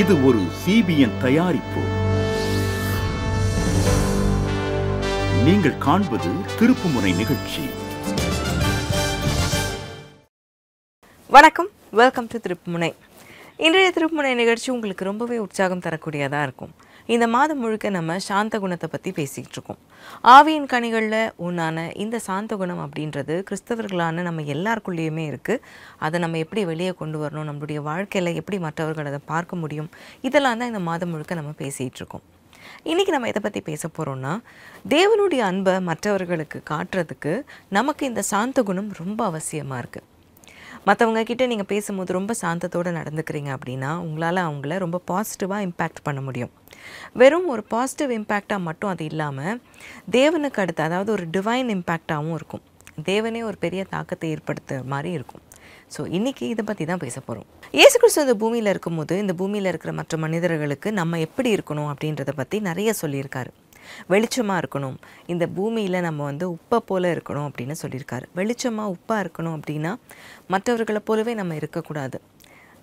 இது ஒரு சிபிஎன் தயாரிப்பு. நீங்கள் காண்பது திருப்புமுனை நிகழ்ச்சி. வணக்கம். வெல்கம் டு திருப்புமுனை. இன்றைய திருப்புமுனை நிகழ்ச்சி உங்களுக்கு ரொம்பவே உற்சாகம் தரக்கூடியதாக இருக்கும். இந்த மாதம் முழுக்க நம்ம சாந்த குணத்தை பற்றி பேசிகிட்டு இருக்கோம் ஆவியின் கனிகளில் ஒன்றான இந்த சாந்த குணம் அப்படின்றது கிறிஸ்தவர்களான நம்ம எல்லாருக்குள்ளேயுமே இருக்குது அதை நம்ம எப்படி வெளியே கொண்டு வரணும் நம்மளுடைய வாழ்க்கையில் எப்படி மற்றவர்கள் அதை பார்க்க முடியும் இதெல்லாம் தான் இந்த மாதம் முழுக்க நம்ம பேசிகிட்டு இருக்கோம் இன்றைக்கி நம்ம இதை பற்றி பேச போகிறோம்னா தேவனுடைய அன்பை மற்றவர்களுக்கு காட்டுறதுக்கு நமக்கு இந்த சாந்த குணம் ரொம்ப அவசியமாக இருக்குது மற்றவங்க கிட்டே நீங்கள் பேசும்போது ரொம்ப சாந்தத்தோடு நடந்துக்கிறீங்க அப்படின்னா உங்களால் அவங்கள ரொம்ப பாசிட்டிவாக இம்பேக்ட் பண்ண முடியும். வெறும் ஒரு பாசிட்டிவ் இம்பேக்டாக மட்டும் அது இல்லாமல் தேவனுக்கு அடுத்து அதாவது ஒரு டிவைன் இம்பேக்டாகவும் இருக்கும். தேவனே ஒரு பெரிய தாக்கத்தை ஏற்படுத்துகிற மாதிரி இருக்கும். ஸோ இன்றைக்கி இதை பற்றி தான் பேச போகிறோம் இயேசு கிறிஸ்து இந்த பூமியில் இருக்கும்போது இந்த பூமியில் இருக்கிற மற்ற மனிதர்களுக்கு நம்ம எப்படி இருக்கணும் அப்படின்றத பற்றி நிறைய சொல்லியிருக்காரு. வெளிச்சமாக இருக்கணும். இந்த பூமியில் நம்ம வந்து உப்பை போல் இருக்கணும் அப்படின்னு சொல்லியிருக்காரு. வெளிச்சமாக உப்பாக இருக்கணும் அப்படின்னா மற்றவர்களை போலவே நம்ம இருக்கக்கூடாது.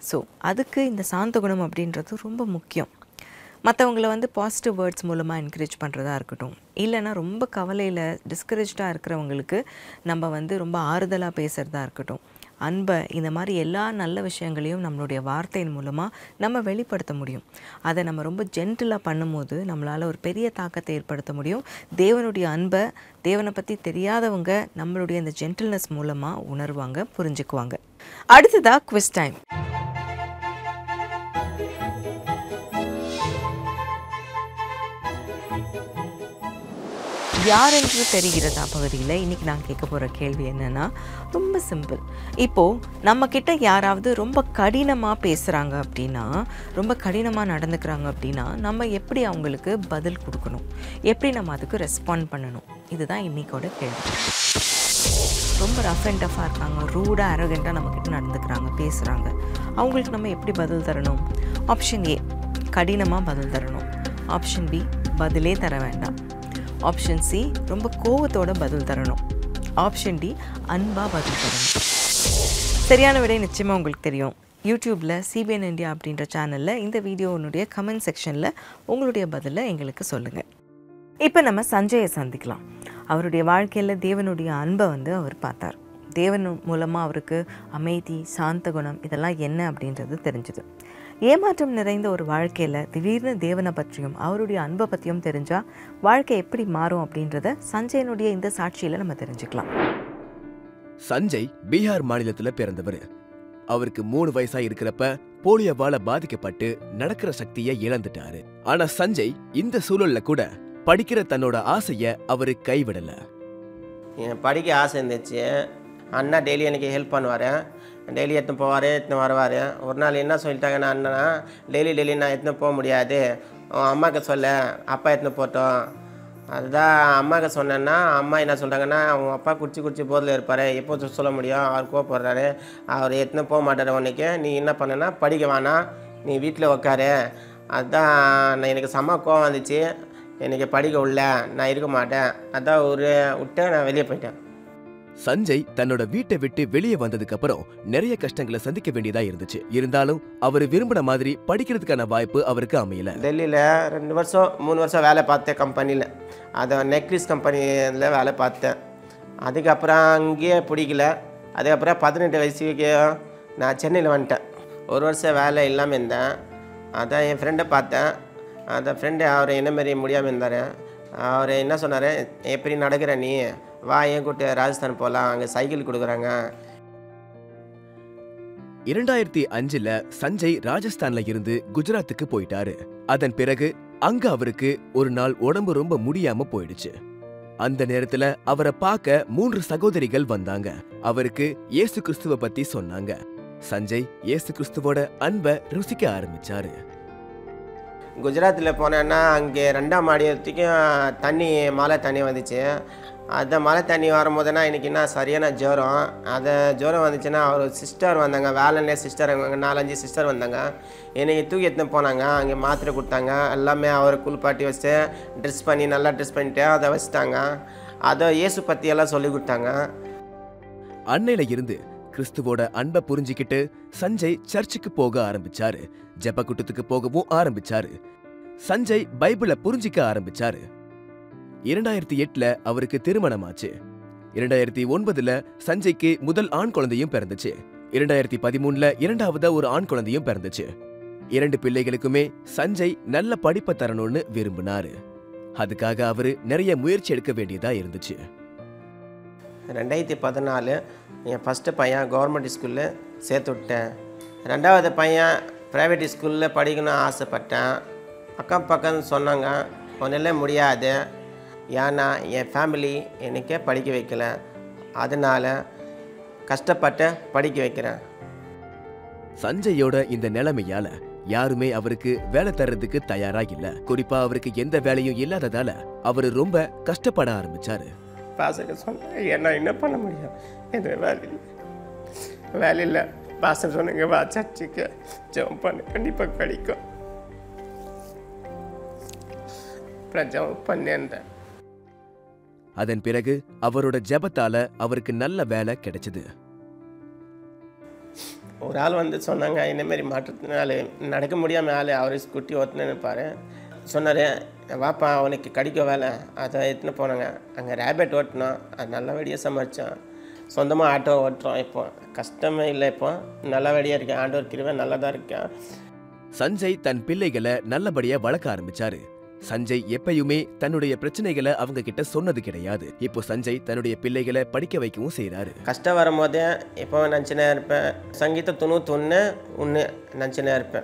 ஸோ அதுக்கு இந்த சாந்த குணம் அப்படின்றது ரொம்ப முக்கியம். மற்றவங்கள வந்து பாசிட்டிவ் வேர்ட்ஸ் மூலமாக என்கரேஜ் பண்ணுறதா இருக்கட்டும். இல்லைன்னா ரொம்ப கவலையில் டிஸ்கரேஜ்டாக இருக்கிறவங்களுக்கு நம்ம வந்து ரொம்ப ஆறுதலாக பேசுகிறதா இருக்கட்டும். அன்பை இந்த மாதிரி எல்லா நல்ல விஷயங்களையும் நம்மளுடைய வார்த்தையின் மூலமாக நம்ம வெளிப்படுத்த முடியும். அதை நம்ம ரொம்ப ஜென்டிலாக பண்ணும்போது நம்மளால் ஒரு பெரிய தாக்கத்தை ஏற்படுத்த முடியும். தேவனுடைய அன்பை தேவனை பற்றி தெரியாதவங்க நம்மளுடைய இந்த ஜென்டில்னஸ் மூலமாக உணர்வாங்க புரிஞ்சுக்குவாங்க. அடுத்ததாக குவிஸ் டைம் யார் என்று தெரிகிறதா பகுதியில் இன்றைக்கி நான் கேட்க போகிற கேள்வி என்னென்னா ரொம்ப சிம்பிள் இப்போது நம்மக்கிட்ட யாராவது ரொம்ப கடினமாக பேசுகிறாங்க அப்படின்னா ரொம்ப கடினமாக நடந்துக்கிறாங்க அப்படின்னா நம்ம எப்படி அவங்களுக்கு பதில் கொடுக்கணும்? எப்படி நம்ம அதுக்கு ரெஸ்பாண்ட் பண்ணணும்? இதுதான் இன்றைக்கோட கேள்வி. ரொம்ப ரஃப் அண்ட் டஃபாக இருக்காங்க. ரூடாக அரகண்ட்டாக நம்மக்கிட்ட நடந்துக்கிறாங்க பேசுகிறாங்க அவங்களுக்கு நம்ம எப்படி பதில் தரணும்? ஆப்ஷன் ஏ கடினமாக பதில் தரணும். ஆப்ஷன் பி பதிலே தர வேண்டாம். ஆப்ஷன் சி ரொம்ப கோவத்தோட பதில் தரணும். ஆப்ஷன் டி அன்பாக பதில் தரணும். சரியான விடை நிச்சயமாக உங்களுக்கு தெரியும். யூடியூப்பில் சிபிஎன் இந்தியா அப்படின்ற சேனலில் இந்த வீடியோனுடைய கமெண்ட் செக்ஷனில் உங்களுடைய பதிலை எங்களுக்கு சொல்லுங்கள் இப்போ நம்ம சஞ்சயை சந்திக்கலாம். அவருடைய வாழ்க்கையில் தேவனுடைய அன்பை வந்து அவர் பார்த்தார். தேவன் மூலமாக அவருக்கு அமைதி சாந்த குணம் இதெல்லாம் என்ன அப்படின்றது தெரிஞ்சுது. ஏமாற்றம் நிறைந்த ஒரு வாழ்க்கையில் திடீர்னு தேவனை பற்றியும் அவருடைய அன்பை பற்றியும் தெரிஞ்சால் வாழ்க்கை எப்படி மாறும் அப்படின்றத சஞ்சயனுடைய இந்த சாட்சியில் நம்ம தெரிஞ்சுக்கலாம். சஞ்சய் பீகார் மாநிலத்துல பிறந்தவர். அவருக்கு மூணு வயசா இருக்கிறப்ப போலியோவால பாதிக்கப்பட்டு நடக்கிற சக்தியை இழந்துட்டாரு. ஆனா சஞ்சய் இந்த சூழல்ல கூட படிக்கிற தன்னோட ஆசைய அவரு கைவிடல. எனக்கு படிக்க ஆசை இருந்துச்சு. அண்ணா டெய்லி எனக்கு ஹெல்ப் பண்ணுவார். டெய்லி எத்தனை போவார் எத்தனை வருவார். ஒரு நாள் என்ன சொல்லிட்டாங்கன்னா அண்ணா டெய்லி டெய்லி நான் எத்தனை போக முடியாது. உன் அம்மாவுக்கு சொல்ல அப்பா எத்தனை போட்டோம். அதுதான் அம்மாவுக்கு சொன்னேன்னா அம்மா என்ன சொல்கிறாங்கன்னா அவங்க அப்பா குடிச்சு குடிச்சு போதில் இருப்பார். எப்போ சொல்ல முடியும்? அவர் கோவப்படுறாரு. அவர் எடுத்துன்னு போக மாட்டார் உன்னைக்கு. நீ என்ன பண்ணனா படிக்க வேணாம். நீ வீட்டில் உக்காரு. அதுதான் நான் எனக்கு செம்ம கோவம் வந்துச்சு. எனக்கு படிக்க உள்ள நான் இருக்க மாட்டேன். அதான் ஒரு விட்டு நான் வெளியே போயிட்டேன். சஞ்சய் தன்னோட வீட்டை விட்டு வெளியே வந்ததுக்கு அப்புறம் நிறைய கஷ்டங்களை சந்திக்க வேண்டியதா இருந்துச்சு. இருந்தாலும் அவர் விரும்பின மாதிரி படிக்கிறதுக்கான வாய்ப்பு அவருக்கு அமையல. டெல்லியில் ரெண்டு வருஷம் மூணு வருஷம் வேலை பார்த்தேன் கம்பெனியில். அதை நெக்லஸ் கம்பெனியில் வேலை பார்த்தேன். அதுக்கப்புறம் அங்கேயே பிடிக்கல. அதுக்கப்புறம் பதினெட்டு வயசுக்கு நான் சென்னையில் வந்துட்டேன். ஒரு வருஷம் வேலை இல்லாமல் இருந்தேன். அதான் என் ஃப்ரெண்டை பார்த்தேன். அந்த ஃப்ரெண்டு அவர் என்ன மாதிரி முடியாமல் இருந்தார்? அவர் என்ன சொன்னார்? எப்படி நடக்கிற நீ? வா என் கூட்ட ராஜஸ்தான் போகலாம் அங்கே சைக்கிள் கொடுக்குறாங்க. இரண்டாயிரத்தி அஞ்சுல சஞ்சய் ராஜஸ்தான்ல இருந்து குஜராத்துக்கு போயிட்டாரு. அதன் பிறகு அங்க அவருக்கு ஒரு நாள் உடம்பு ரொம்ப முடியாம போயிடுச்சு. அந்த நேரத்துல அவரை பார்க்க மூன்று சகோதரிகள் வந்தாங்க. அவருக்கு இயேசு கிறிஸ்துவ பத்தி சொன்னாங்க. சஞ்சய் இயேசு கிறிஸ்துவோட அன்பை ருசிக்க ஆரம்பிச்சாரு. குஜராத்தில் போனேன்னா அங்கே ரெண்டாம் மாடியத்துக்கும் தண்ணி மழை தண்ணி வந்துச்சு. அந்த மழை தண்ணி வரும்போதுனா எனக்கு என்ன சரியான ஜுரம். அதை ஜுரம் வந்துச்சுன்னா அவர் சிஸ்டர் வந்தாங்க வேலைன்னே சிஸ்டர் நாலஞ்சு சிஸ்டர் வந்தாங்க. என்னைக்கு தூக்கி எடுத்துன்னு போனாங்க அங்கே மாத்திரை கொடுத்தாங்க. எல்லாமே அவர் குளிப்பாட்டி வச்சு ட்ரெஸ் பண்ணி நல்லா ட்ரெஸ் பண்ணிட்டு அதை வச்சுட்டாங்க. அதை இயேசு பற்றியெல்லாம் சொல்லி கொடுத்தாங்க. அன்னையில் இருந்து கிறிஸ்துவோட அன்பை புரிஞ்சுக்கிட்டு சஞ்சய் சர்ச்சுக்கு போக ஆரம்பிச்சாரு. ஜெபக்கூட்டத்துக்கு போகவும் ஆரம்பிச்சாரு. சஞ்சய் பைபிளை புரிஞ்சிக்க ஆரம்பிச்சாரு. இரண்டாயிரத்தி எட்டுல அவருக்கு திருமணமாச்சு. இரண்டாயிரத்தி ஒன்பதுல சஞ்சய்க்கு முதல் ஆண் குழந்தையும் பிறந்துச்சு. இரண்டாயிரத்தி பதிமூணுல இரண்டாவதா ஒரு ஆண் குழந்தையும் பிறந்துச்சு. இரண்டு பிள்ளைகளுக்குமே சஞ்சய் நல்ல படிப்பை தரணும்னு விரும்பினாரு. அதுக்காக அவரு நிறைய முயற்சி எடுக்க வேண்டியதா இருந்துச்சு. ரெண்டாயிரத்தி பதினாலு என் ஃபஸ்ட்டு பையன் கவர்மெண்ட் ஸ்கூலில் சேர்த்து விட்டேன். ரெண்டாவது பையன் ப்ரைவேட் ஸ்கூலில் படிக்கணும்னு ஆசைப்பட்டேன். அக்கம் பக்கம் சொன்னாங்க ஒன்றில் முடியாது. ஏன்னா என் ஃபேமிலி எனக்கே படிக்க வைக்கல. அதனால் கஷ்டப்பட்டு படிக்க வைக்கிறேன். சஞ்சயோட இந்த நிலைமையால யாருமே அவருக்கு வேலை தர்றதுக்கு தயாரா இல்ல. குறிப்பா அவருக்கு எந்த வேலையும் இல்லாததால அவரு ரொம்ப கஷ்டப்பட ஆரம்பிச்சாரு. பாசக சொன்னாங்க என்ன என்ன பண்ண முடியும்? எது வேலை இல்லை. வேலை இல்லை. பாசம் சொன்னாங்க வா சர்ச்சுக்கு ஜெபம் பண்ணு கண்டிப்பாக கிடைக்கும். அப்புறம் ஜெபம் பண்ணியிருந்தேன். அதன் பிறகு அவரோட ஜெபத்தால அவருக்கு நல்ல வேலை கிடைச்சது. ஒரு ஆள் வந்து சொன்னாங்க இந்தமாரி மாற்றத்தினால நடக்க முடியாமல் ஆள் அவர் ஸ்கூட்டி ஓட்டுன்னு நினைப்பாரு சொன்னார் வாப்பா அவனுக்கு கிடைக்க வேலை. அதை எடுத்துன்னு போனாங்க. அங்கே ரேபிட் ஓட்டினோம் அது நல்லபடியாக சமாளித்தோம் சொந்தமாக ஆட்டோ ஓட்டுறோம் இப்போ. கஷ்டமே இல்லை இப்போ. நல்லபடியாக இருக்கேன். ஆண்டவர் கிருவை நல்லா தான் இருக்கேன் சஞ்சய் தன் பிள்ளைகளை நல்லபடியா வளர்க்க ஆரம்பிச்சாரு. சஞ்சய் எப்பயுமே தன்னுடைய பிரச்சனைகளை அவங்க கிட்ட சொன்னது கிடையாது. இப்போ சஞ்சய் தன்னுடைய பிள்ளைகளை படிக்க வைக்கவும் செய்றாரு. கஷ்டம் வரும்போதே இப்போ நினச்சினே இருப்பேன். சங்கீத தொண்ணூத்தொன்று ஒன்று நினச்சினே இருப்பேன்.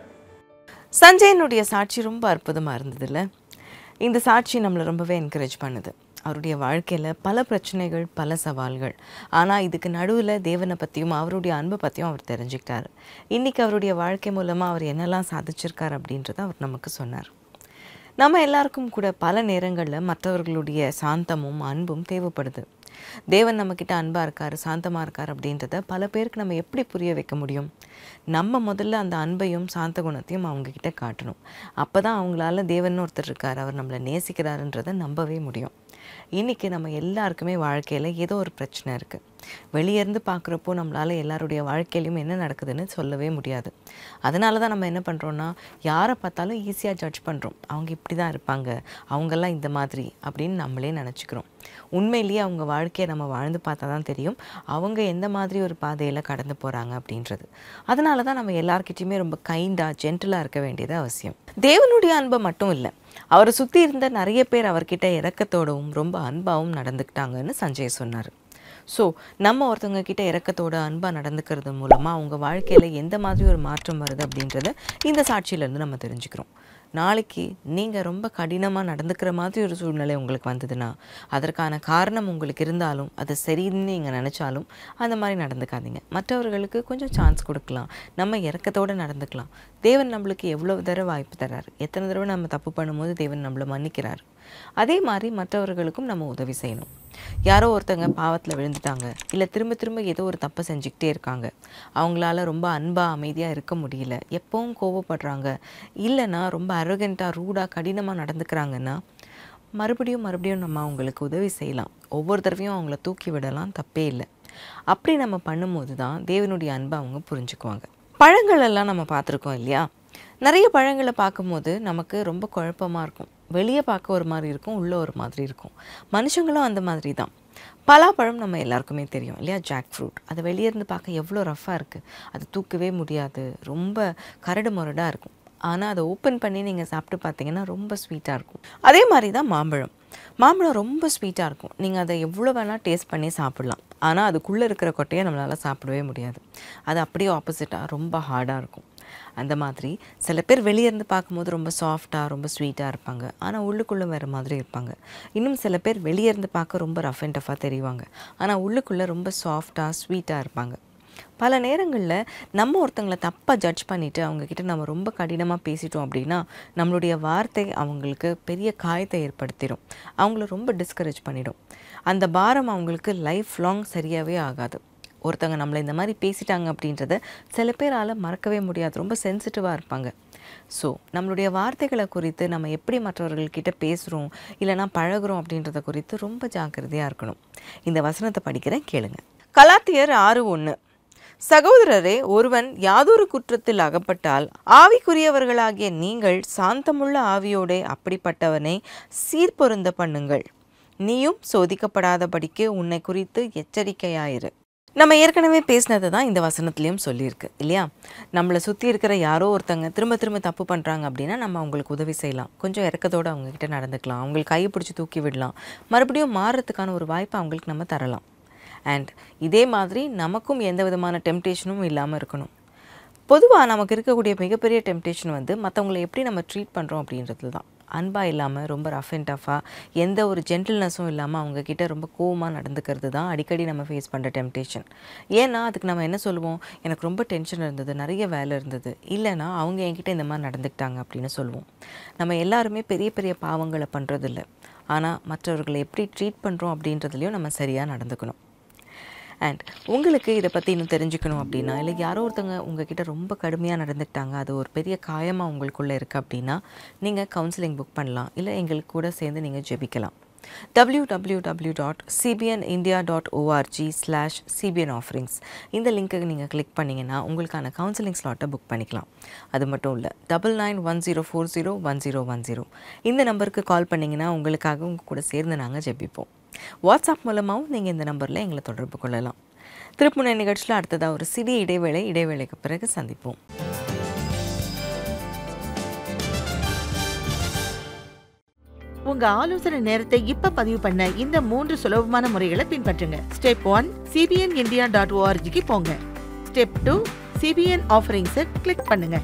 சஞ்சயனுடைய சாட்சி ரொம்ப அற்புதமாக இருந்ததில்ல? இந்த சாட்சி நம்மளை ரொம்பவே என்கரேஜ் பண்ணுது. அவருடைய வாழ்க்கையில் பல பிரச்சனைகள் பல சவால்கள். ஆனால் இதுக்கு நடுவில் தேவனை பற்றியும் அவருடைய அன்பை பற்றியும் அவர் தெரிஞ்சுக்கிட்டார். இன்றைக்கி அவருடைய வாழ்க்கை மூலமாக அவர் என்னெல்லாம் சாதிச்சிருக்கார் அப்படின்றத அவர் நமக்கு சொன்னார். நம்ம எல்லாருக்கும் கூட பல நேரங்களில் மற்றவர்களுடைய சாந்தமும் அன்பும் தேவைப்படுது. தேவன் நம்மக்கிட்ட அன்பாக இருக்கார் சாந்தமாக இருக்கார் அப்படின்றத பல பேருக்கு நம்ம எப்படி புரிய வைக்க முடியும்? நம்ம முதல்ல அந்த அன்பையும் சாந்த குணத்தையும் அவங்கக்கிட்ட காட்டணும். அப்போ தான் அவங்களால தேவன் ஒருத்தர் இருக்கார் அவர் நம்மளை நேசிக்கிறாருன்றதை நம்பவே முடியும். இன்றைக்கி நம்ம எல்லாருக்குமே வாழ்க்கையில் ஏதோ ஒரு பிரச்சனை இருக்குது வெளியேருந்து பார்க்குறப்போ நம்மளால் எல்லாருடைய வாழ்க்கையிலையும் என்ன நடக்குதுன்னு சொல்லவே முடியாது. அதனால தான் நம்ம என்ன பண்ணுறோன்னா யாரை பார்த்தாலும் ஈஸியாக ஜட்ஜ் பண்ணுறோம் அவங்க இப்படி தான் இருப்பாங்க. அவங்கெல்லாம் இந்த மாதிரி அப்படின்னு நம்மளே நினச்சிக்கிறோம். உண்மையிலேயே அவங்க வாழ்க்கையை நம்ம வாழ்ந்து பார்த்தா தான் தெரியும். அவங்க எந்த மாதிரி ஒரு பாதையில் கடந்து போகிறாங்க அப்படின்றது. அதனால தான் நம்ம எல்லாருக்கிட்டையுமே ரொம்ப கைண்டாக ஜென்டிலாக இருக்க வேண்டியது அவசியம். தேவனுடைய அன்பை மட்டும் இல்லை அவரை சுற்றி இருந்த நிறைய பேர் அவர்கிட்ட இறக்கத்தோடவும் ரொம்ப அன்பாகவும் நடந்துக்கிட்டாங்கன்னு சஞ்சய் சொன்னார். ஸோ நம்ம ஒருத்தவங்க கிட்ட இறக்கத்தோட அன்பாக நடந்துக்கிறது மூலமாக அவங்க வாழ்க்கையில் எந்த மாதிரி ஒரு மாற்றம் வருது அப்படின்றத இந்த சாட்சியிலேருந்து நம்ம தெரிஞ்சுக்கிறோம். நாளைக்கு நீங்கள் ரொம்ப கடினமாக நடந்துக்கிற மாதிரி ஒரு சூழ்நிலை உங்களுக்கு வந்ததுன்னா அதற்கான காரணம் உங்களுக்கு இருந்தாலும் அது சரின்னு நீங்கள் நினச்சாலும் அந்த மாதிரி நடந்துக்காதீங்க. மற்றவர்களுக்கு கொஞ்சம் சான்ஸ் கொடுக்கலாம். நம்ம இறக்கத்தோடு நடந்துக்கலாம். தேவன் நம்மளுக்கு எவ்வளோ தடவை வாய்ப்பு தராரு எத்தனை தடவை நம்ம தப்பு பண்ணும்போது தேவன் நம்மளை மன்னிக்கிறார்? அதே மாதிரி மற்றவர்களுக்கும் நம்ம உதவி செய்யணும். யாரோ ஒருத்தங்க பாவத்தில் விழுந்துட்டாங்க இல்லை திரும்ப திரும்ப ஏதோ ஒரு தப்பை செஞ்சுக்கிட்டே இருக்காங்க. அவங்களால ரொம்ப அன்பாக அமைதியாக இருக்க முடியல. எப்பவும் கோவப்படுறாங்க. இல்லைன்னா ரொம்ப அரோகண்ட்டாக ரூடாக கடினமாக நடந்துக்கிறாங்கன்னா மறுபடியும் மறுபடியும் நம்ம அவங்களுக்கு உதவி செய்யலாம். ஒவ்வொரு தடவையும் அவங்கள தூக்கி விடலாம் தப்பே இல்லை. அப்படி நம்ம பண்ணும்போது தான் தேவனுடைய அன்பை அவங்க புரிஞ்சுக்குவாங்க. பழங்களெல்லாம் நம்ம பார்த்துருக்கோம் இல்லையா? நிறைய பழங்களை பார்க்கும்போது நமக்கு ரொம்ப குழப்பமாக இருக்கும். வெளியே பார்க்க ஒரு மாதிரி இருக்கும் உள்ளே ஒரு மாதிரி இருக்கும். மனுஷங்களும் அந்த மாதிரி தான். பலாப்பழம் நம்ம எல்லாருக்குமே தெரியும் இல்லையா? ஜாக் ஃப்ரூட் அது வெளியே இருந்து பார்க்க எவ்வளோ ரஃப்பாக இருக்குது அது தூக்கவே முடியாது. ரொம்ப கரடு முரடாக இருக்கும். ஆனால் அதை ஓப்பன் பண்ணி நீங்கள் சாப்பிட்டு பார்த்தீங்கன்னா ரொம்ப ஸ்வீட்டாக இருக்கும். அதே மாதிரி தான் மாம்பழம். மாம்பழம் ரொம்ப ஸ்வீட்டாக இருக்கும். நீங்கள் அதை எவ்வளோ வேணால் டேஸ்ட் பண்ணி சாப்பிட்லாம். ஆனால் அதுக்குள்ளே இருக்கிற கொட்டையை நம்மளால் சாப்பிடவே முடியாது. அது அப்படியே ஆப்போசிட்டாக ரொம்ப ஹார்டாக இருக்கும். அந்த மாதிரி. சில பேர் வெளியே இருந்து பார்க்கும்போது ரொம்ப சாஃப்டாக ரொம்ப ஸ்வீட்டாக இருப்பாங்க. ஆனால் உள்ளுக்குள்ளே வேறு மாதிரி இருப்பாங்க. இன்னும் சில பேர் வெளியே இருந்து பார்க்க ரொம்ப ரஃப் அண்ட் டஃபாக தெரிவாங்க. ஆனால் உள்ளுக்குள்ளே ரொம்ப சாஃப்டாக ஸ்வீட்டாக இருப்பாங்க. பல நேரங்களில் நம்ம ஒருத்தங்களை தப்பாக ஜட்ஜ் பண்ணிவிட்டு அவங்கக்கிட்ட நம்ம ரொம்ப கடினமாக பேசிட்டோம் அப்படின்னா நம்மளுடைய வார்த்தை அவங்களுக்கு பெரிய காயத்தை ஏற்படுத்திடும் அவங்கள ரொம்ப டிஸ்கரேஜ் பண்ணிடும். அந்த பாரம் அவங்களுக்கு லைஃப் லாங் சரியாகவே ஆகாது. ஒருத்தவங்க நம்மளை இந்த மாதிரி பேசிட்டாங்க அப்படின்றத சில பேரால் மறக்கவே முடியாது. ரொம்ப சென்சிட்டிவாக இருப்பாங்க. ஸோ நம்மளுடைய வார்த்தைகளை குறித்து நம்ம எப்படி மற்றவர்கள்கிட்ட பேசுகிறோம் இல்லைனா பழகுறோம் அப்படின்றத குறித்து ரொம்ப ஜாக்கிரதையாக இருக்கணும். இந்த வசனத்தை படிக்கிறேன் கேளுங்க. கலாத்தியர் ஆறு ஒன்று சகோதரரே ஒருவன் யாதொரு குற்றத்தில் அகப்பட்டால் ஆவிக்குரியவர்களாகிய நீங்கள் சாந்தமுள்ள ஆவியோடே அப்படிப்பட்டவனை சீர்பொருந்த பண்ணுங்கள். நீயும் சோதிக்கப்படாதபடிக்கு உன்னை குறித்து எச்சரிக்கையாயிரு. நம்ம ஏற்கனவே பேசினது தான் இந்த வசனத்துலேயும் சொல்லியிருக்கு இல்லையா? நம்மளை சுற்றி இருக்கிற யாரோ ஒருத்தங்க திரும்ப திரும்ப தப்பு பண்ணுறாங்க அப்படின்னா நம்ம அவங்களுக்கு உதவி செய்யலாம். கொஞ்சம் இறக்கத்தோடு அவங்கக்கிட்ட நடந்துக்கலாம். அவங்களுக்கு கையை பிடிச்சி தூக்கி விடலாம். மறுபடியும் மாறுறதுக்கான ஒரு வாய்ப்பை அவங்களுக்கு நம்ம தரலாம். அண்ட் இதே மாதிரி நமக்கும் எந்த விதமான டெம்டேஷனும் இல்லாமல் இருக்கணும். பொதுவாக நமக்கு இருக்கக்கூடிய மிகப்பெரிய டெம்டேஷன் வந்து மற்றவங்களை எப்படி நம்ம ட்ரீட் பண்ணுறோம் அப்படின்றது தான் அன்பாக இல்லாமல் ரொம்ப ரஃப் அண்ட் டஃபாக எந்த ஒரு ஜென்டில்னஸும் இல்லாமல் அவங்கக்கிட்ட ரொம்ப கோவமாக நடந்துக்கிறது தான் அடிக்கடி நம்ம ஃபேஸ் பண்ணுற டெம்டேஷன் ஏன்னா அதுக்கு நம்ம என்ன சொல்லுவோம்? எனக்கு ரொம்ப டென்ஷன் இருந்தது நிறைய வேலை இருந்தது. இல்லைன்னா அவங்க என்கிட்ட இந்த மாதிரி நடந்துக்கிட்டாங்க அப்படின்னு சொல்லுவோம். நம்ம எல்லாருமே பெரிய பெரிய பாவங்களை பண்ணுறதில்ல ஆனால் மற்றவர்களை எப்படி ட்ரீட் பண்ணுறோம் அப்படின்றதுலையும் நம்ம சரியாக நடந்துக்கணும். அண்ட் உங்களுக்கு இதை பற்றி இன்னும் தெரிஞ்சுக்கணும் அப்படின்னா இல்லை யாரோ ஒருத்தவங்க உங்ககிட்ட ரொம்ப கடுமையாக நடந்துக்கிட்டாங்க அது ஒரு பெரிய காயமாக உங்களுக்குள்ளே இருக்குது அப்படின்னா நீங்கள் கவுன்சிலிங் புக் பண்ணலாம். இல்லை எங்களுக்கு கூட சேர்ந்து நீங்கள் ஜெபிக்கலாம். W W W dot CBN India dot ORG slash CBN offerings இந்த லிங்க்கை நீங்கள் கிளிக் பண்ணிங்கன்னா உங்களுக்கான கவுன்சிலிங் ஸ்லாட்டை புக் பண்ணிக்கலாம். அது மட்டும் இல்லை double nine one zero four zero one zero one zero இந்த நம்பருக்கு கால் பண்ணிங்கன்னா உங்களுக்காக உங்கள் கூட சேர்ந்து நாங்கள் ஜெபிப்போம். வாட்ஸ்அப் மூலமாகவும் நீங்கள் இந்த நம்பரில் எங்களை தொடர்பு கொள்ளலாம். திருப்புனை நிகழ்ச்சியில் அடுத்ததாக ஒரு சிறிய இடைவேளை இடைவேளைக்கு பிறகு சந்திப்போம். உங்க ஆலோசனை நேரத்தை இப்ப பதிவு பண்ண இந்த மூன்று சுலபமான முறைகளை பின்பற்றுங்க. Step one CBN India dot ஓஆர்ஜிக்கு போங்க. ஸ்டெப் டூ சிபிஎன் ஆஃபரிங்ஸை கிளிக் பண்ணுங்க.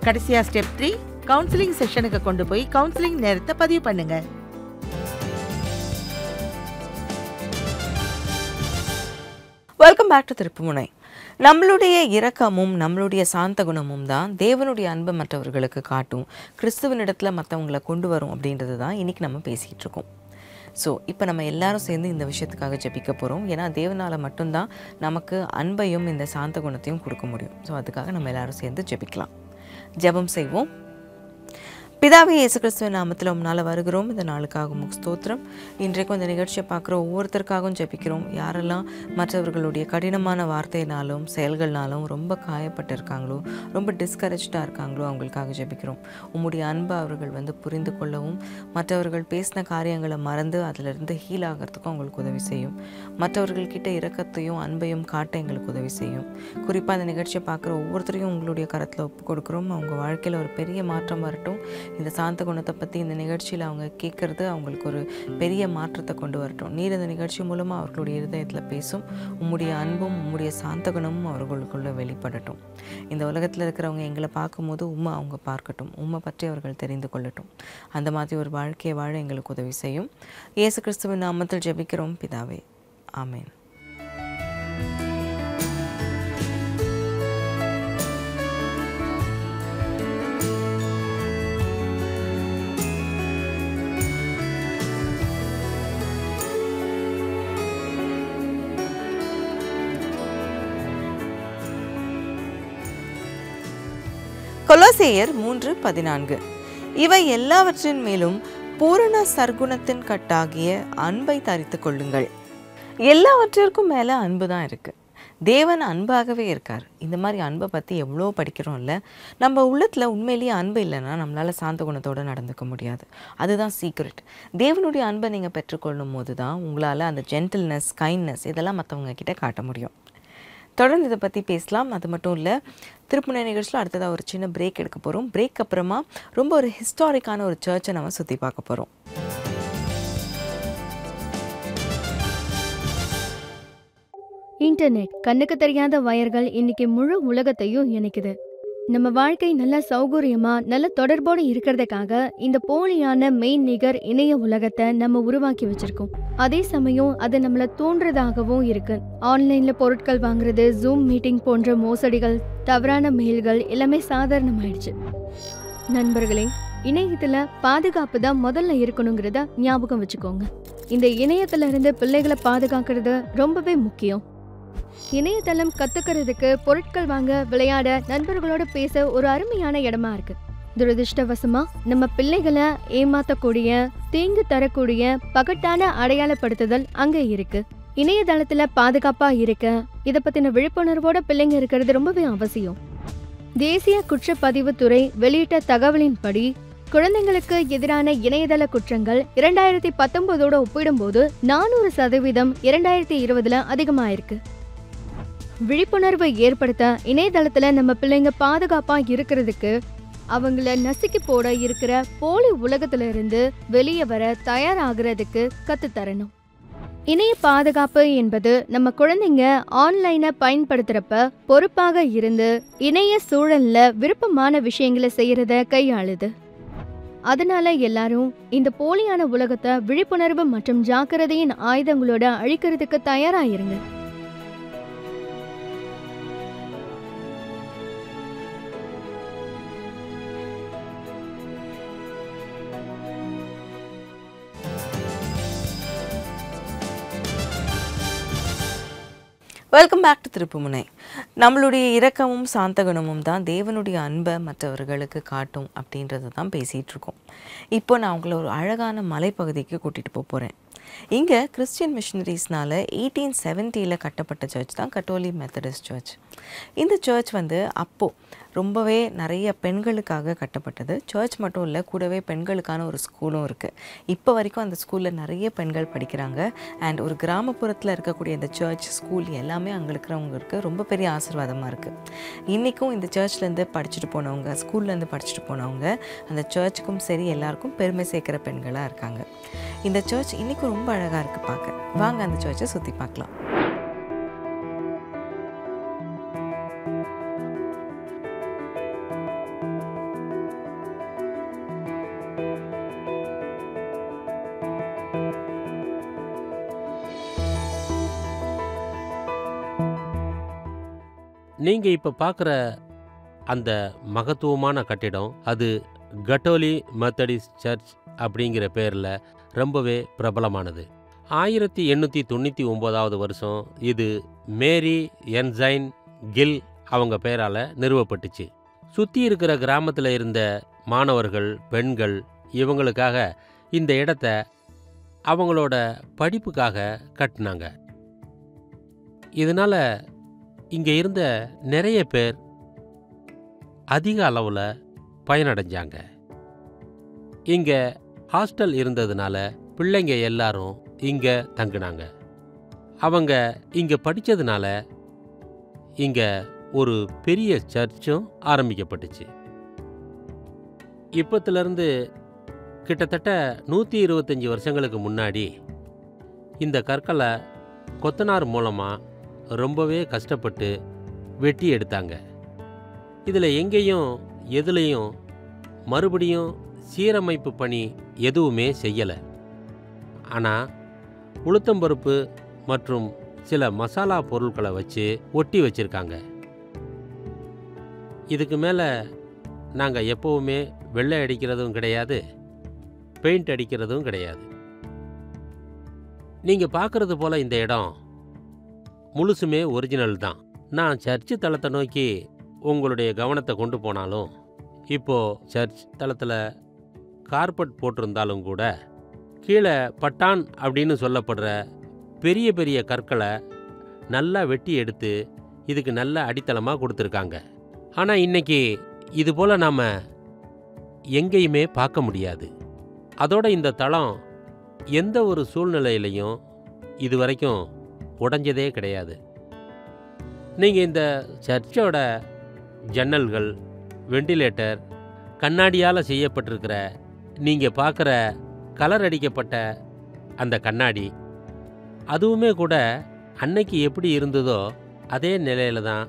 கடைசியா ஸ்டெப் த்ரீ கவுன்சிலிங் செஷனுக்கு கொண்டு போய் கவுன்சிலிங் நேரத்தை பதிவு பண்ணுங்க. வெல்கம் பேக் டு திருப்புமுனை நம்மளுடைய இரக்கமும் நம்மளுடைய சாந்த குணமும் தான் தேவனுடைய அன்பை மற்றவர்களுக்கு காட்டும். கிறிஸ்துவனிடத்தில் மற்றவங்களை கொண்டு வரும் அப்படின்றது தான் இன்றைக்கி நம்ம பேசிக்கிட்டு இருக்கோம். ஸோ இப்போ நம்ம எல்லாரும் சேர்ந்து இந்த விஷயத்துக்காக ஜெபிக்க போகிறோம் ஏன்னா தேவனால் மட்டும்தான் நமக்கு அன்பையும் இந்த சாந்த குணத்தையும் கொடுக்க முடியும். ஸோ அதுக்காக நம்ம எல்லாரும் சேர்ந்து ஜெபிக்கலாம். ஜெபம் செய்வோம். பிதாவே இயேசு கிறிஸ்துவ நாமத்தில் உம்னால வருகிறோம். இந்த நாளுக்காக உமக்கு ஸ்தோத்திரம். இன்றைக்கும் இந்த நிகழ்ச்சியை பார்க்குற ஒவ்வொருத்தருக்காகவும் ஜெபிக்கிறோம். யாரெல்லாம் மற்றவர்களுடைய கடினமான வார்த்தையினாலும் செயல்கள்னாலும் ரொம்ப காயப்பட்டிருக்காங்களோ ரொம்ப டிஸ்கரேஜ்டாக இருக்காங்களோ அவங்களுக்காக ஜெபிக்கிறோம். உம்முடைய அன்பை அவர்கள் வந்து புரிந்து கொள்ளவும் மற்றவர்கள் பேசின காரியங்களை மறந்து அதிலிருந்து ஹீல் ஆகிறதுக்கும் அவங்களுக்கு உதவி செய்யும். மற்றவர்கள்கிட்ட இரக்கத்தையும் அன்பையும் காட்ட எங்களுக்கு உதவி செய்யும். குறிப்பாக இந்த நிகழ்ச்சியை பார்க்குற ஒவ்வொருத்தரையும் உங்களுடைய கரத்தில் ஒப்பு கொடுக்குறோம். அவங்க வாழ்க்கையில் ஒரு பெரிய மாற்றம் வரட்டும். இந்த சாந்த குணத்தை பற்றி இந்த நிகழ்ச்சியில் அவங்க கேட்குறது அவங்களுக்கு ஒரு பெரிய மாற்றத்தை கொண்டு வரட்டும். நீர் இந்த நிகழ்ச்சி மூலமாக அவர்களுடைய இருதயத்தில் பேசும் உம்முடைய அன்பும் உம்முடைய சாந்த குணமும் அவர்களுக்குள்ளே வெளிப்படட்டும். இந்த உலகத்தில் இருக்கிறவங்க எங்களை பார்க்கும்போது உம்மை அவங்க பார்க்கட்டும். உம்மை பற்றி அவர்கள் தெரிந்து கொள்ளட்டும். அந்த மாதிரி ஒரு வாழ்க்கையை வாழ எங்களுக்கு உதவி செய்யும். இயேசு கிறிஸ்துவின் நாமத்தில் ஜெபிக்கிறோம். பிதாவே ஆமேன். கொலோசேயர் மூன்று பதினான்கு. இவை எல்லாவற்றின் மேலும் பூரண சர்க்குணத்தின் கட்டாகிய அன்பை தரித்து கொள்ளுங்கள். எல்லாவற்றிற்கும் மேலே அன்பு தான் இருக்குது தேவன் அன்பாகவே இருக்கார். இந்த மாதிரி அன்பை பற்றி எவ்வளோ படிக்கிறோம்ல நம்ம உள்ளத்தில் உண்மையிலேயே அன்பு இல்லைன்னா நம்மளால் சாந்த குணத்தோடு நடந்துக்க முடியாது. அதுதான் சீக்ரெட் தேவனுடைய அன்பை நீங்கள் பெற்றுக்கொள்ளும் போது தான் உங்களால் அந்த ஜென்டில்னஸ் கைண்ட்னஸ் இதெல்லாம் மற்றவங்க கிட்ட காட்ட முடியும். தொடர்ந்து இதை பற்றி பேசலாம். அது மட்டும் இல்லை திருப்புனை நிகழ்ச்சியில் அடுத்ததாக ஒரு சின்ன பிரேக் எடுக்க போகிறோம் பிரேக் அப்புறமா ரொம்ப ஒரு ஹிஸ்டாரிக்கான ஒரு சர்ச்சை நம்ம சுற்றி பார்க்க போகிறோம் இன்டர்நெட் கண்ணுக்கு தெரியாத வயர்கள் இன்னைக்கு முழு உலகத்தையும் இணைக்குது. நம்ம வாழ்க்கை நல்ல சௌகரியமா நல்ல தொடர்போடு இருக்கிறதுக்காக இந்த போலியான மெயின் நிகர் இணைய உலகத்தை நம்ம உருவாக்கி வச்சிருக்கோம். அதே சமயம் அது நம்மளை தோன்றதாகவும் இருக்கு. ஆன்லைன்ல பொருட்கள் வாங்குறது ஜூம் மீட்டிங் போன்ற மோசடிகள் தவறான மெயில்கள் எல்லாமே சாதாரணமாயிடுச்சு. நண்பர்களே இணையத்துல பாதுகாப்பு தான் முதல்ல இருக்கணுங்கிறத ஞாபகம் வச்சுக்கோங்க. இந்த இணையத்துல இருந்து பிள்ளைகளை பாதுகாக்கிறது ரொம்பவே முக்கியம். இணையதளம் கத்துக்கிறதுக்கு பொருட்கள் வாங்க விளையாட நண்பர்களோட பேச ஒரு அருமையான இடமா இருக்கு. துரதிருஷ்டவசமா நம்ம பிள்ளைகளை ஏமாத்தக்கூடிய தீங்கு தரக்கூடிய பகட்டான அடையாளப்படுத்துதல் அங்க இருக்கு. இணையதளத்துல பாதுகாப்பா இருக்க இத பத்தின விழிப்புணர்வோட பிள்ளைங்க இருக்கிறது ரொம்பவே அவசியம். தேசிய குற்றப்பதிவுத்துறை வெளியிட்ட தகவலின்படி குழந்தைங்களுக்கு எதிரான இணையதள குற்றங்கள் இரண்டாயிரத்தி பத்தொன்பதோட ஒப்பிடும்போது நானூறு சதவீதம் இரண்டாயிரத்தி இருபதுல அதிகமாயிருக்கு. விழிப்புணர்வு ஏற்படுத்த இணையதளத்தில் நம்ம பிள்ளைங்க பாதுகாப்பாக இருக்கிறதுக்கு அவங்கள நசுக்கி போட இருக்கிற போலி உலகத்துல இருந்து வெளியே வர தயாராகிறதுக்கு கற்றுத்தரணும் தரணும். இணைய பாதுகாப்பு என்பது நம்ம குழந்தைங்க ஆன்லைனை பயன்படுத்துகிறப்ப பொறுப்பாக இருந்து இணைய சூழலில் விருப்பமான விஷயங்களை செய்கிறத கையாளுது. அதனால எல்லாரும் இந்த போலியான உலகத்தை விழிப்புணர்வு மற்றும் ஜாக்கிரதையின் ஆயுதங்களோட அழிக்கிறதுக்கு தயாராயிருங்க வெல்கம் பேக் டு திருப்புமுனை நம்மளுடைய இரக்கமும் சாந்தகுணமும் தான் தேவனுடைய அன்பை மற்றவர்களுக்கு காட்டும் அப்படின்றத தான் பேசிகிட்டு இருக்கோம். இப்போ நான் உங்களை ஒரு அழகான மலைப்பகுதிக்கு கூட்டிகிட்டு போக போகிறேன் இங்கே கிறிஸ்டியன் மிஷினரிஸ்னால எயிட்டீன் செவன்ட்டியில் கட்டப்பட்ட சர்ச் தான் கட்டோலி மெத்தடிஸ்ட் சர்ச் இந்த சர்ச் வந்து அப்போது ரொம்பவே நிறைய பெண்களுக்காக கட்டப்பட்டது. சர்ச் மட்டும் இல்லை கூடவே பெண்களுக்கான ஒரு ஸ்கூலும் இருக்குது இப்போ வரைக்கும் அந்த ஸ்கூலில் நிறைய பெண்கள் படிக்கிறாங்க. அண்ட் ஒரு கிராமப்புறத்தில் இருக்கக்கூடிய இந்த சர்ச் ஸ்கூல் எல்லாமே அங்கே இருக்கிறவங்களுக்கு ரொம்ப பெரிய ஆசீர்வாதமாக இருக்குது இன்றைக்கும் இந்த சர்ச்லேருந்து படிச்சுட்டு போனவங்க ஸ்கூல்லேருந்து படிச்சுட்டு போனவங்க அந்த சர்ச்சுக்கும் சரி எல்லாருக்கும் பெருமை சேர்க்குற பெண்களாக இருக்காங்க. இந்த சர்ச் இன்றைக்கும் ரொம்ப அழகாக இருக்குது பார்க்க வாங்க அந்த சர்ச்சை சுற்றி பார்க்கலாம். நீங்கள் இப்போ பார்க்குற அந்த மகத்துவமான கட்டிடம் அது கட்டோலி மெத்தடிஸ் சர்ச் அப்படிங்கிற பேரில் ரொம்பவே பிரபலமானது. ஆயிரத்தி எண்ணூற்றி தொண்ணூற்றி ஒம்போதாவது வருஷம் இது மேரி என்சைன் கில் அவங்க பெயரால் நிறுவப்பட்டுச்சு. சுற்றி இருக்கிற கிராமத்தில் இருந்த மாணவர்கள் பெண்கள் இவங்களுக்காக இந்த இடத்த அவங்களோட படிப்புக்காக கட்டினாங்க. இதனால் இங்கே இருந்த நிறைய பேர் அதிக அளவில் பயனடைஞ்சாங்க. இங்கே ஹாஸ்டல் இருந்ததுனால பிள்ளைங்க எல்லாரும் இங்கே தங்கினாங்க. அவங்க இங்கே படித்ததுனால இங்கே ஒரு பெரிய சர்ச்சும் ஆரம்பிக்கப்பட்டுச்சு. இப்பத்துலேருந்து கிட்டத்தட்ட நூற்றி இருபத்தஞ்சி வருஷங்களுக்கு முன்னாடி இந்த கற்களை கொத்தனார் மூலமாக ரொம்பவே கஷ்டப்பட்டு வெட்டி எடுத்தாங்க. இதில் எங்கேயும் எதுலேயும் மறுபடியும் சீரமைப்பு பணி எதுவுமே செய்யலை. ஆனால் உளுத்தம்பருப்பு மற்றும் சில மசாலா பொருட்களை வச்சு ஒட்டி வச்சிருக்காங்க. இதுக்கு மேலே நாங்கள் எப்போவுமே வெள்ளை அடிக்கிறதும் கிடையாது பெயிண்ட் அடிக்கிறதும் கிடையாது. நீங்கள் பார்க்குறது போல் இந்த இடம் முழுசுமே ஒரிஜினல் தான். நான் சர்ச்சு தளத்தை நோக்கி உங்களுடைய கவனத்தை கொண்டு போனாலும் இப்போது சர்ச் தளத்தில் கார்பெட் போட்டிருந்தாலும் கூட கீழே பட்டான் அப்படின்னு சொல்லப்படுற பெரிய பெரிய கற்களை நல்லா வெட்டி எடுத்து இதுக்கு நல்ல அடித்தளமாக கொடுத்துருக்காங்க. ஆனால் இன்றைக்கி இது போல் நாம் எங்கேயுமே பார்க்க முடியாது. அதோட இந்த தளம் எந்த ஒரு சூழ்நிலையிலையும் இது வரைக்கும் உடைஞ்சதே கிடையாது. நீங்கள் இந்த சர்ச்சோட ஜன்னல்கள் வெண்டிலேட்டர் கண்ணாடியால் செய்யப்பட்டிருக்கிற நீங்கள் பார்க்குற கலர் அடிக்கப்பட்ட அந்த கண்ணாடி அதுவுமே கூட அன்னைக்கு எப்படி இருந்ததோ அதே நிலையில தான்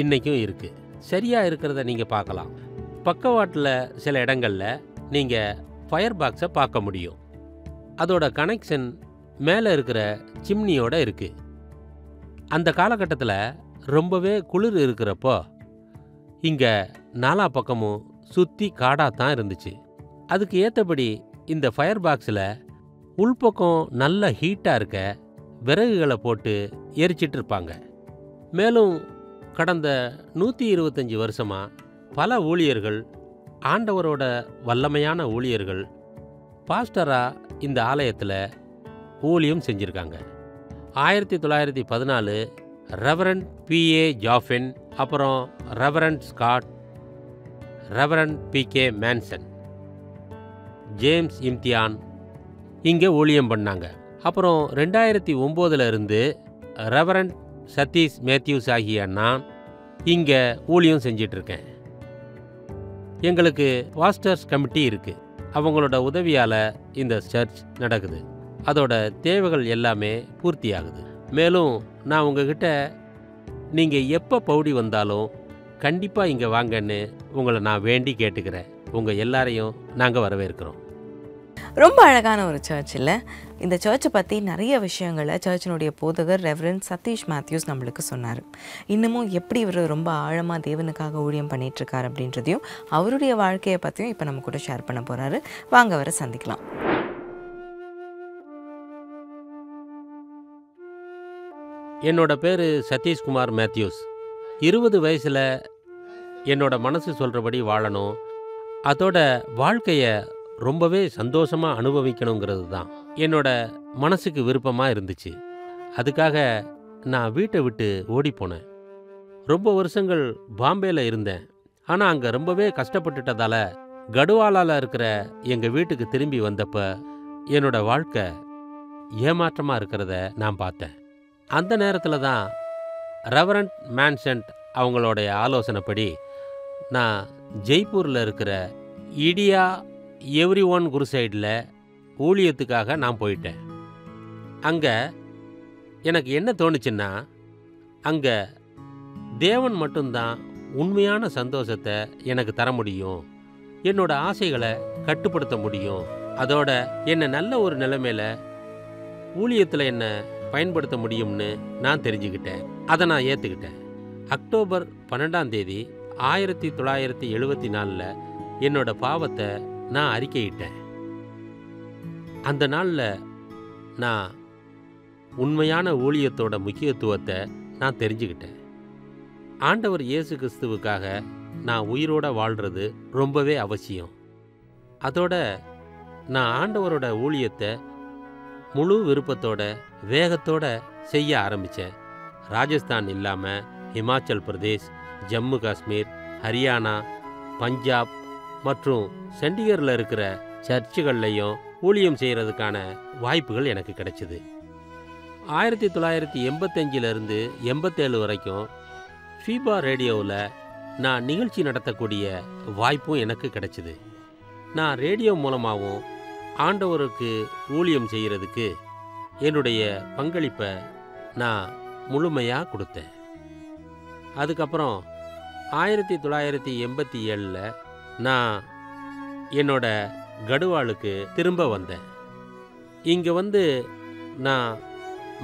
இன்றைக்கும் இருக்குது சரியாக இருக்கிறத நீங்கள் பார்க்கலாம். பக்கவாட்டில் சில இடங்களில் நீங்கள் ஃபயர் பாக்ஸை பார்க்க முடியும். அதோட கனெக்ஷன் மேலே இருக்கிற சிம்னியோட இருக்குது அந்த காலகட்டத்தில் ரொம்பவே குளிர் இருக்கிறப்போ இங்கே நாலா பக்கமும் சுற்றி காடாக தான் இருந்துச்சு. அதுக்கு ஏற்றபடி இந்த ஃபயர் பாக்ஸில் உள்பக்கம் நல்ல ஹீட்டாக இருக்க விறகுகளை போட்டு எரிச்சிட்டு இருப்பாங்க. மேலும் கடந்த நூற்றி இருபத்தஞ்சி வருஷமாக பல ஊழியர்கள் ஆண்டவரோட வல்லமையான ஊழியர்கள் பாஸ்டராக இந்த ஆலயத்தில் ஊழியம் செஞ்சுருக்காங்க. ஆயிரத்தி தொள்ளாயிரத்தி பதினாலு ரெவரண்ட் பிஏ ஜாஃபின் அப்புறம் reverend Scott reverend P K Manson James இம்தியான் இங்கே ஊழியம் பண்ணாங்க. அப்புறம் ரெண்டாயிரத்தி ஒம்போதில் இருந்து ரெவரண்ட் சதீஷ் மேத்யூஸ் ஆகிய நான் இங்கே ஊழியம் செஞ்சிட்ருக்கேன். எங்களுக்கு வாஸ்டர்ஸ் கமிட்டி இருக்குது அவங்களோட உதவியால் இந்த சர்ச் நடக்குது. அதோட தேவைகள் எல்லாமே பூர்த்தியாகுது. மேலும் நான் உங்ககிட்ட நீங்கள் எப்போ பவுடி வந்தாலும் கண்டிப்பாக இங்கே வாங்கன்னு உங்களை நான் வேண்டி கேட்டுக்கிறேன். உங்கள் எல்லாரையும் நாங்கள் வரவேற்கிறோம். ரொம்ப அழகான ஒரு சர்ச் இல்லை? இந்த சர்ச்சை பற்றி நிறைய விஷயங்களை சர்ச்சினுடைய போதகர் ரெவரன் சதீஷ் மேத்யூஸ் நம்மளுக்கு சொன்னார். இன்னமும் எப்படி இவர் ரொம்ப ஆழமாக தேவனுக்காக ஊழியம் பண்ணிகிட்ருக்கார் அப்படின்றதையும் அவருடைய வாழ்க்கையை பற்றியும் இப்போ நம்ம கூட ஷேர் பண்ண போகிறாரு வாங்க அவரை சந்திக்கலாம். என்னோட பேர் சதீஷ்குமார் மேத்யூஸ். இருபது வயசில் என்னோட மனசு சொல்கிறபடி வாழணும். அதோட வாழ்க்கையை ரொம்பவே சந்தோஷமாக அனுபவிக்கணுங்கிறது தான் என்னோட மனசுக்கு விருப்பமாக இருந்துச்சு. அதுக்காக நான் வீட்டை விட்டு ஓடிப்போனேன் ரொம்ப வருஷங்கள் பாம்பேல இருந்தேன். ஆனால் அங்கே ரொம்பவே கஷ்டப்பட்டுட்டதால கடுவாலால் இருக்கிற எங்கள் வீட்டுக்கு திரும்பி வந்தப்போ என்னோட வாழ்க்கை ஏமாற்றமாக இருக்கிறத நான் பார்த்தேன். அந்த நேரத்தில் தான் ரெவரண்ட் மேன்சன்ட் அவங்களுடைய ஆலோசனைப்படி நான் ஜெய்ப்பூரில் இருக்கிற இடியா எவ்ரி ஒன் குருசைடில் ஊழியத்துக்காக நான் போயிட்டேன். அங்கே எனக்கு என்ன தோணுச்சுன்னா அங்கே தேவன் மட்டும்தான் உண்மையான சந்தோஷத்தை எனக்கு தர முடியும் என்னோடய ஆசைகளை கட்டுப்படுத்த முடியும் அதோட என்னை நல்ல ஒரு நிலைமையில் ஊழியத்தில் என்னை பயன்படுத்த முடியும்னு நான் தெரிஞ்சுக்கிட்டேன். அதை நான் ஏற்றுக்கிட்டேன் அக்டோபர் பன்னெண்டாம் தேதி ஆயிரத்தி தொள்ளாயிரத்தி எழுபத்தி நாலில் என்னோட பாவத்தை நான் அறிக்கையிட்டேன். அந்த நாளில் நான் உண்மையான ஊழியத்தோட முக்கியத்துவத்தை நான் தெரிஞ்சுக்கிட்டேன். ஆண்டவர் இயேசு கிறிஸ்துவுக்காக நான் உயிரோட வாழ்கிறது ரொம்பவே அவசியம். அதோட நான் ஆண்டவரோட ஊழியத்தை முழு விருப்பத்தோட வேகத்தோட செய்ய ஆரம்பித்தேன் ராஜஸ்தான் இல்லாமல் ஹிமாச்சல் பிரதேஷ் ஜம்மு காஷ்மீர் ஹரியானா பஞ்சாப் மற்றும் சண்டிகரில் இருக்கிற சர்ச்சுகள்லையும் ஊழியம் செய்கிறதுக்கான வாய்ப்புகள் எனக்கு கிடைச்சிது. ஆயிரத்தி தொள்ளாயிரத்தி எண்பத்தஞ்சிலிருந்து எண்பத்தேழு வரைக்கும் ஃபீபா ரேடியோவில் நான் நிகழ்ச்சி நடத்தக்கூடிய வாய்ப்பும் எனக்கு கிடைச்சிது. நான் ரேடியோ மூலமாகவும் ஆண்டவருக்கு ஊழியம் செய்கிறதுக்கு என்னுடைய பங்களிப்பை நான் முழுமையாக கொடுத்தேன். அதுக்கப்புறம் ஆயிரத்தி தொள்ளாயிரத்தி எண்பத்தி ஏழில் நான் என்னோட கடுவாளுக்கு திரும்ப வந்தேன். இங்கே வந்து நான்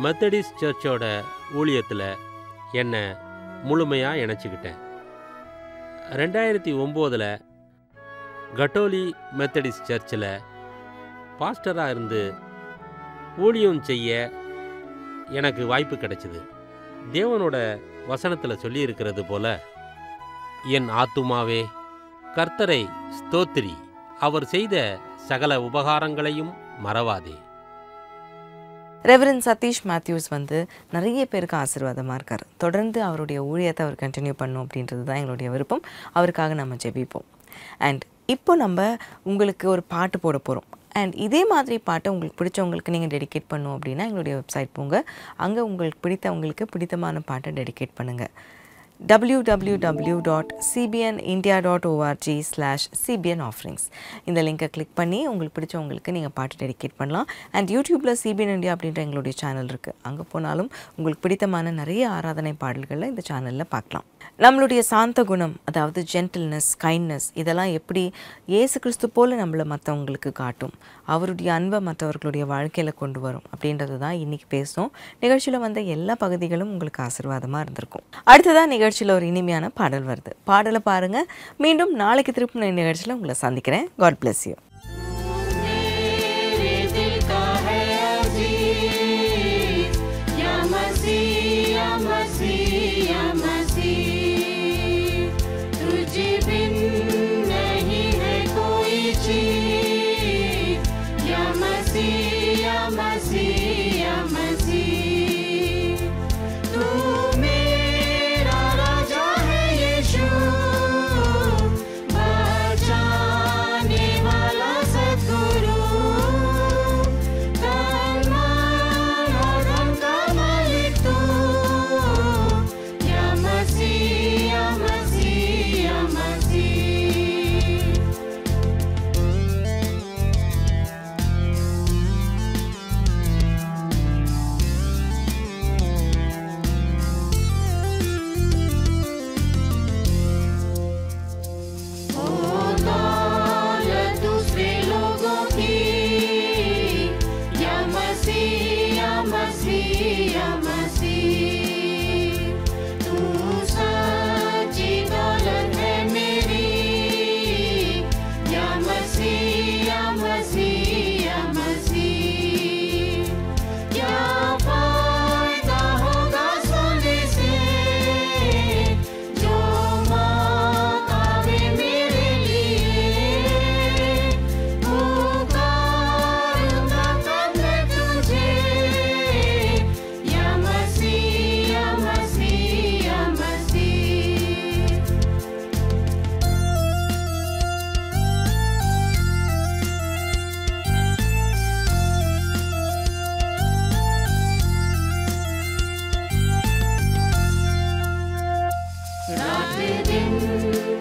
மெத்தடிஸ் சர்ச்சோட ஊழியத்தில் என்னை முழுமையாக இணைச்சிக்கிட்டேன். ரெண்டாயிரத்தி ஒம்போதில் கட்டோலி மெத்தடிஸ் சர்ச்சில் பாஸ்டராக இருந்து ஊழியம் செய்ய எனக்கு வாய்ப்பு கிடைச்சிது. தேவனோட வசனத்தில் சொல்லியிருக்கிறது போல என் ஆத்துமாவே கர்த்தரை ஸ்தோத்திரி. அவர் செய்த சகல உபகாரங்களையும் மறவாதே. ரெவரன் சதீஷ் மேத்யூஸ் வந்து நிறைய பேருக்கு ஆசீர்வாதமாக இருக்கார். தொடர்ந்து அவருடைய ஊழியத்தை அவர் கண்டினியூ பண்ணும் அப்படின்றது தான் எங்களுடைய விருப்பம். அவருக்காக நம்ம ஜெபிப்போம். அண்ட் இப்போ நம்ம உங்களுக்கு ஒரு பாட்டு போட போகிறோம் அண்ட் இதே மாதிரி பாட்டை உங்களுக்கு பிடிச்சவங்களுக்கு நீங்கள் டெடிகேட் பண்ணும் அப்படின்னா எங்களுடைய வெப்சைட் போங்க. அங்கே உங்களுக்கு பிடித்தவங்களுக்கு பிடித்தமான பாட்டை டெடிகேட் பண்ணுங்கள் www.cbnindia.org dot ORG slash CBN offerings இந்த லிங்கை கிளிக் பண்ணி உங்களுக்கு பிடிச்சவங்களுக்கு நீங்கள் பாட்டு டெடிகேட் பண்ணலாம். அண்ட் யூடியூப்பில் சிபிஎன் இந்தியா அப்படின்ற எங்களுடைய சேனல் இருக்குது அங்கே போனாலும் உங்களுக்கு பிடித்தமான நிறைய ஆராதனை பாடல்களை இந்த சேனலில் பார்க்கலாம். நம்மளுடைய சாந்த குணம் அதாவது ஜென்டில்னஸ் கைண்ட்னஸ் இதெல்லாம் எப்படி இயேசு கிறிஸ்து போல நம்மளை மற்றவங்களுக்கு காட்டும் அவருடைய அன்பை மற்றவர்களுடைய வாழ்க்கையில் கொண்டு வரும் அப்படின்றது தான் இன்றைக்கி பேசும் நிகழ்ச்சியில் வந்த எல்லா பகுதிகளும் உங்களுக்கு ஆசீர்வாதமாக இருந்திருக்கும். அடுத்ததாக நிகழ்ச்சியில் ஒரு இனிமையான பாடல் வருது. பாடலை பாருங்கள் மீண்டும் நாளைக்கு திருப்பி நிகழ்ச்சியில் உங்களை சந்திக்கிறேன். God bless you see. within.